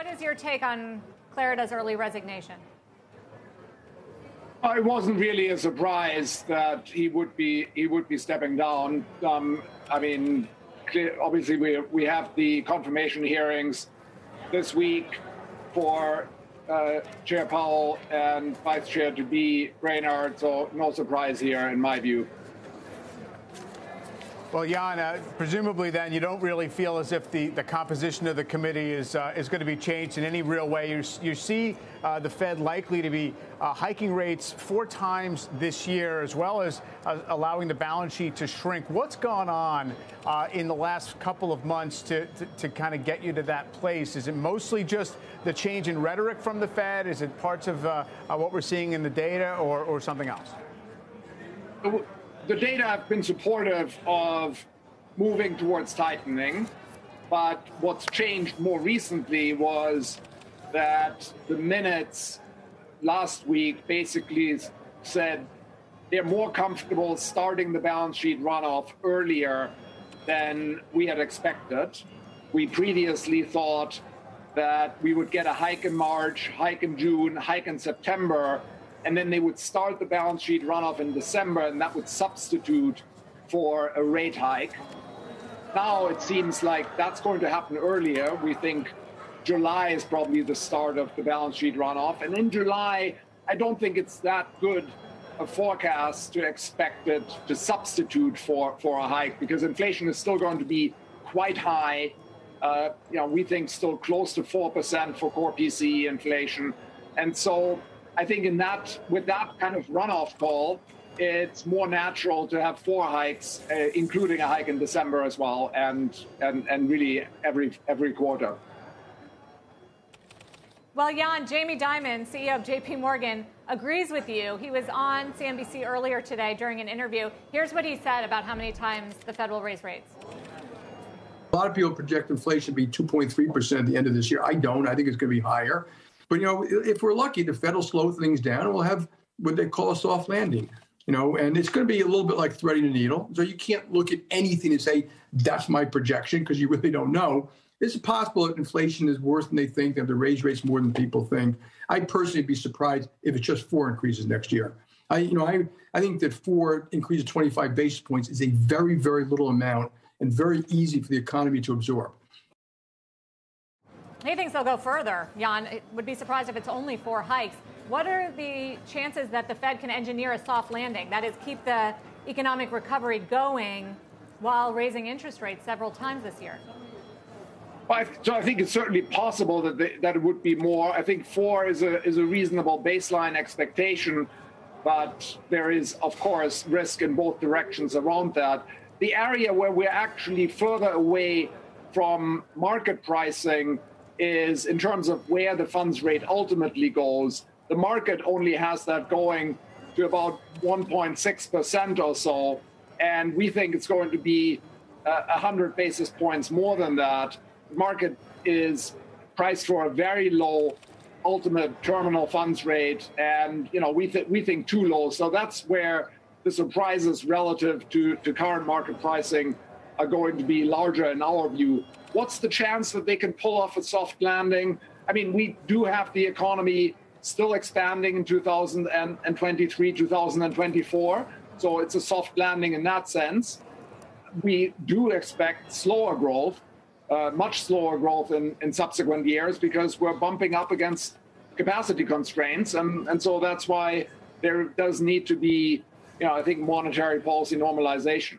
what is your take on Clarida's early resignation? It wasn't really a surprise that he would be he would be stepping down. Um, I mean, obviously we we have the confirmation hearings this week for uh, Chair Powell and Vice Chair to be Brainard, so no surprise here in my view. Well, Jan, uh, presumably then you don't really feel as if the, the composition of the committee is uh, is going to be changed in any real way. You, you see uh, the Fed likely to be uh, hiking rates four times this year, as well as uh, allowing the balance sheet to shrink. What's gone on uh, in the last couple of months to, to, to kind of get you to that place? Is it mostly just the change in rhetoric from the Fed? Is it parts of what we're seeing in the data or, or something else? The data have been supportive of moving towards tightening, but what's changed more recently was that the minutes last week basically said they're more comfortable starting the balance sheet runoff earlier than we had expected. We previously thought that we would get a hike in March, hike in June, hike in September, and then they would start the balance sheet runoff in December, and that would substitute for a rate hike. Now it seems like that's going to happen earlier. We think July is probably the start of the balance sheet runoff. And in July, I don't think it's that good a forecast to expect it to substitute for, for a hike because inflation is still going to be quite high. Uh, you know, we think still close to 4% for core PCE inflation. And so I think in that with that kind of runoff call, it's more natural to have four hikes, uh, including a hike in December as well, and and and really every every quarter. Well, Jan, Jamie Dimon, CEO of JP Morgan, agrees with you. He was on CNBC earlier today during an interview. Here's what he said about how many times the Fed will raise rates. A lot of people project inflation to be 2.3% at the end of this year. I don't. I think it's going to be higher. But you know, if we're lucky, the Fed will slow things down, and we'll have what they call a soft landing. You know, and it's going to be a little bit like threading a needle. So you can't look at anything and say that's my projection because you really don't know. It's possible that inflation is worse than they think. They have to raise rates more than people think. I'd personally be surprised if it's just four increases next year. I, you know, I, I think that four increases 25 basis points is a very, very little amount and very easy for the economy to absorb. He thinks they'll go further. Jan, it would be surprised if it's only four hikes. What are the chances that the Fed can engineer a soft landing? That is, keep the economic recovery going while raising interest rates several times this year. Well, so I think it's certainly possible that they, that it would be more. I think four is a is a reasonable baseline expectation, but there is of course risk in both directions around that. The area where we're actually further away from market pricing is in terms of where the funds rate ultimately goes, the market only has that going to about 1.6% or so. And we think it's going to be uh, 100 basis points more than that. The market is priced for a very low ultimate terminal funds rate. And, you know, we, th- we think too low. So that's where the surprises relative to, to current market pricing are going to be larger in our view. What's the chance that they can pull off a soft landing? I mean, we do have the economy still expanding in 2023, 2024. So it's a soft landing in that sense. We do expect slower growth, uh, much slower growth in, in subsequent years because we're bumping up against capacity constraints. And, and so that's why there does need to be, you know, I think monetary policy normalization.